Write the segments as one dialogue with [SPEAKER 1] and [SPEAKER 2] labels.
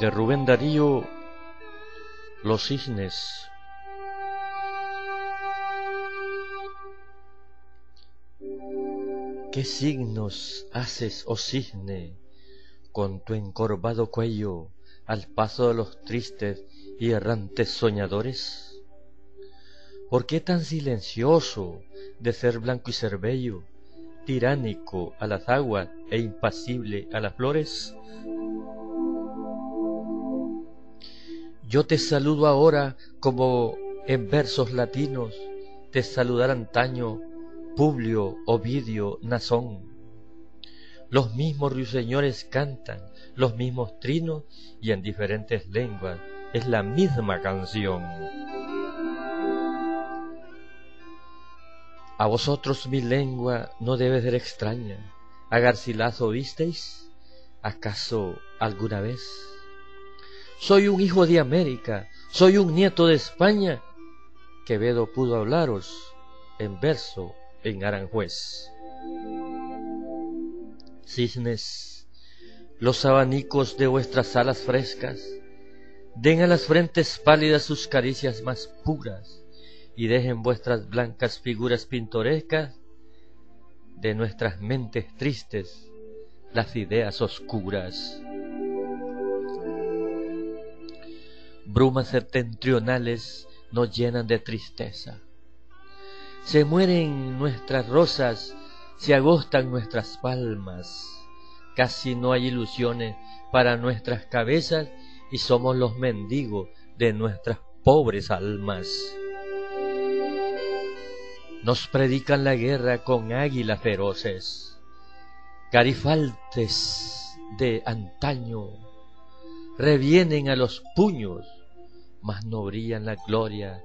[SPEAKER 1] de Rubén Darío Los cisnes ¿Qué signos haces, oh cisne, con tu encorvado cuello al paso de los tristes y errantes soñadores? ¿Por qué tan silencioso de ser blanco y ser bello, tiránico a las aguas e impasible a las flores? Yo te saludo ahora como en versos latinos te saludara antaño Publio, Ovidio, Nazón. Los mismos ruiseñores cantan, los mismos trinos y en diferentes lenguas es la misma canción. A vosotros mi lengua no debe ser extraña. ¿A Garcilaso visteis? ¿Acaso alguna vez? Soy un hijo de América, soy un nieto de España. Quevedo pudo hablaros en verso en Aranjuez. Cisnes, los abanicos de vuestras alas frescas, den a las frentes pálidas sus caricias más puras y dejen vuestras blancas figuras pintorescas de nuestras mentes tristes las ideas oscuras. Brumas septentrionales nos llenan de tristeza. Se mueren nuestras rosas, se agostan nuestras palmas, casi no hay ilusiones para nuestras cabezas y somos los mendigos de nuestras pobres almas. Nos predican la guerra con águilas feroces, carifaltes de antaño revienen a los puños mas no brillan la gloria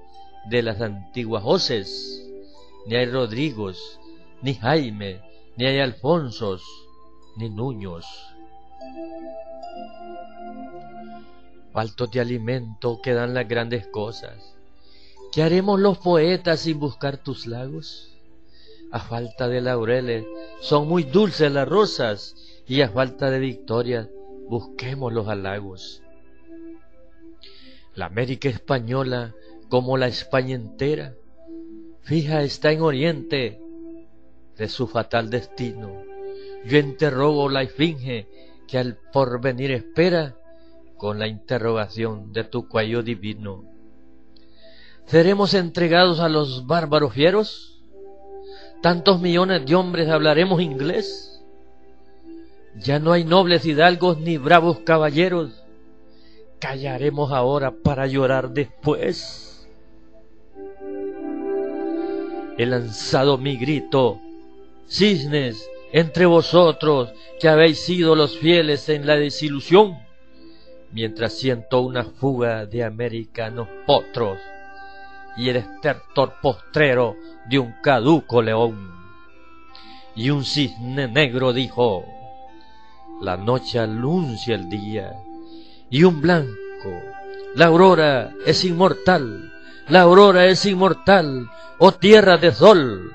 [SPEAKER 1] de las antiguas hoces. Ni hay Rodrigos, ni Jaime, ni hay Alfonsos, ni Nuños. Faltos de alimento quedan las grandes cosas. ¿Qué haremos los poetas sin buscar tus lagos? A falta de laureles son muy dulces las rosas y a falta de victorias busquemos los halagos. La América española, como la España entera, fija está en oriente de su fatal destino. Yo interrogo la esfinge que al porvenir espera con la interrogación de tu cuello divino. ¿Seremos entregados a los bárbaros fieros? ¿Tantos millones de hombres hablaremos inglés? Ya no hay nobles hidalgos ni bravos caballeros callaremos ahora para llorar después. He lanzado mi grito, cisnes, entre vosotros que habéis sido los fieles en la desilusión, mientras siento una fuga de americanos potros y el estertor postrero de un caduco león. Y un cisne negro dijo, la noche anuncia el día y un blanco. La aurora es inmortal, la aurora es inmortal, oh tierra de sol,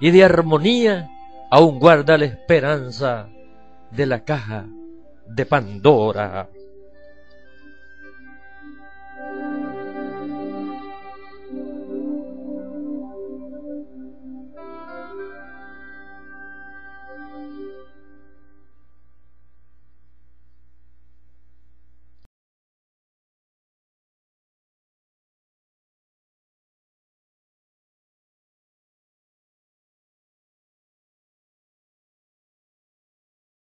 [SPEAKER 1] y de armonía aún guarda la esperanza de la caja de Pandora.